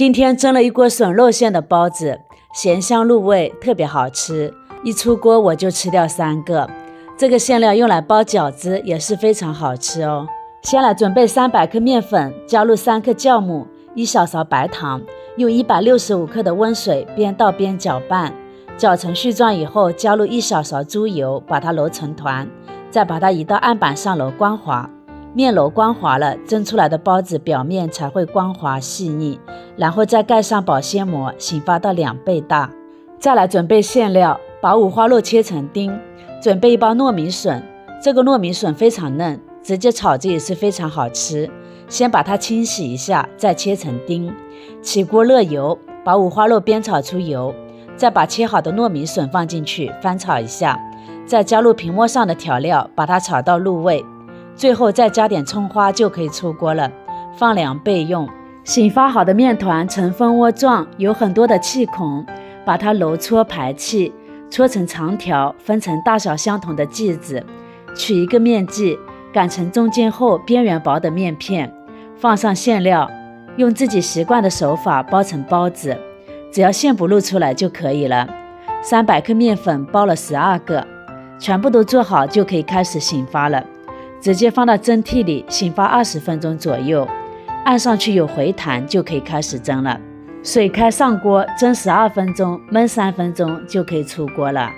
今天蒸了一锅笋肉馅的包子，咸香入味，特别好吃。一出锅我就吃掉三个。这个馅料用来包饺子也是非常好吃哦。先来准备三百克面粉，加入三克酵母，一小勺白糖，用一百六十五克的温水边倒边搅拌，搅成絮状以后，加入一小勺猪油，把它揉成团，再把它移到案板上揉光滑。面揉光滑了，蒸出来的包子表面才会光滑细腻。然后再盖上保鲜膜，醒发到两倍大。再来准备馅料，把五花肉切成丁，准备一包糯米笋。这个糯米笋非常嫩，直接炒着也是非常好吃。先把它清洗一下，再切成丁。起锅热油，把五花肉煸炒出油，再把切好的糯米笋放进去翻炒一下，再加入平锅上的调料，把它炒到入味。最后再加点葱花就可以出锅了，放凉备用。醒发好的面团呈蜂窝状，有很多的气孔，把它揉搓排气，搓成长条，分成大小相同的剂子。取一个面剂，擀成中间厚、边缘薄的面片，放上馅料，用自己习惯的手法包成包子，只要馅不露出来就可以了。三百克面粉包了十二个，全部都做好就可以开始醒发了。直接放到蒸屉里醒发二十分钟左右，按上去有回弹就可以开始蒸了。水开上锅蒸十二分钟，焖三分钟就可以出锅了。